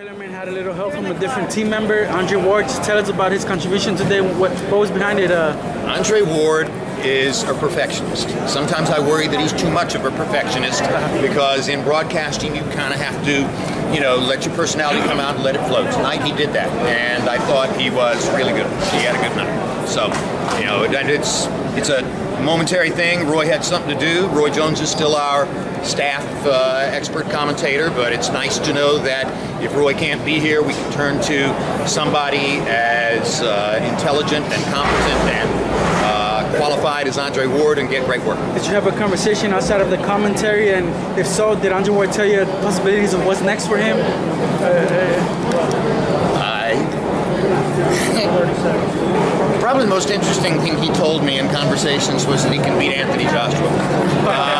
Kellerman had a little help from a different team member, Andre Ward. Tell us about his contribution today. What, what was behind it? Uh, Andre Ward is a perfectionist. Sometimes I worry that he's too much of a perfectionist because in broadcasting you kind of have to, you know, let your personality come out and let it flow. Tonight he did that, and I thought he was really good. He had a good night. So, you know, and it's it's a momentary thing. Roy had something to do. Roy Jones is still our staff uh, expert commentator, but it's nice to know that if Roy can't be here, we can turn to somebody as uh, intelligent and competent and qualified as Andre Ward and get great work. did you have a conversation outside of the commentary? And if so, did Andre Ward tell you possibilities of what's next for him? I Probably the most interesting thing he told me in conversations was that he can beat Anthony Joshua. Uh,